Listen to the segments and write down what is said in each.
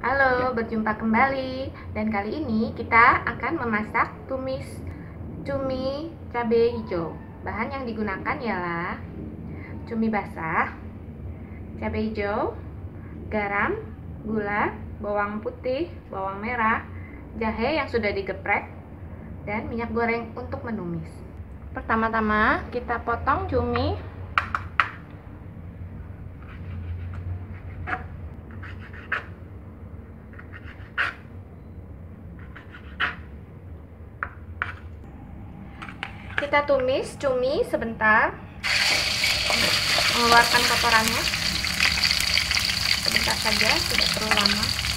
Halo, berjumpa kembali. Dan kali ini kita akan memasak tumis cumi cabai hijau. Bahan yang digunakan ialah cumi basah, cabai hijau, garam, gula, bawang putih, bawang merah, jahe yang sudah digeprek, dan minyak goreng untuk menumis. Pertama-tama kita potong cumi kita tumis cumi sebentar. Mengeluarkan kotorannya. Sebentar saja tidak terlalu lama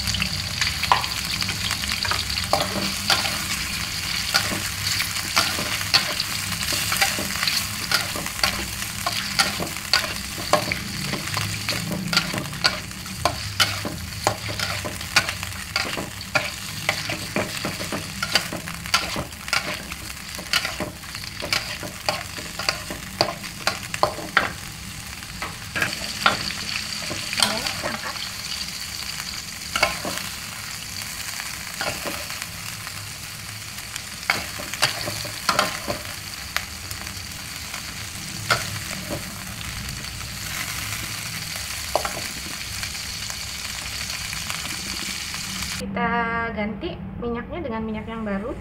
kita ganti minyaknya dengan minyak yang baru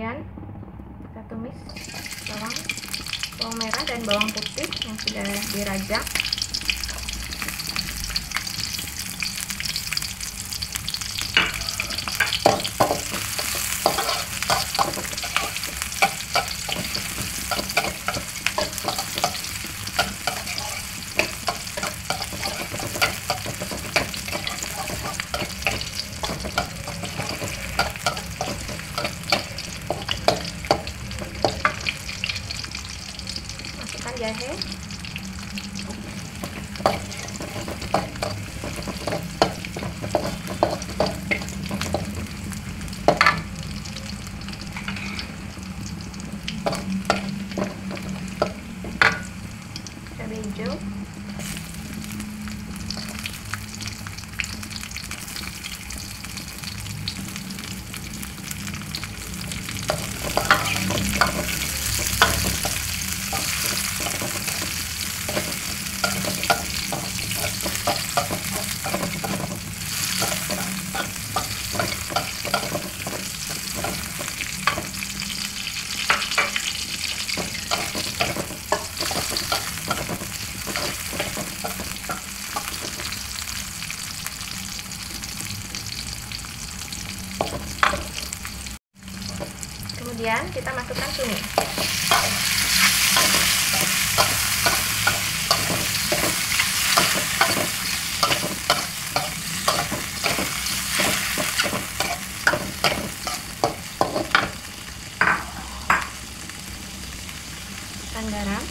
kemudian kita tumis bawang bawang merah dan bawang putih yang sudah dirajak masukkan jahe cabai hijau kemudian kita masukkan dan garam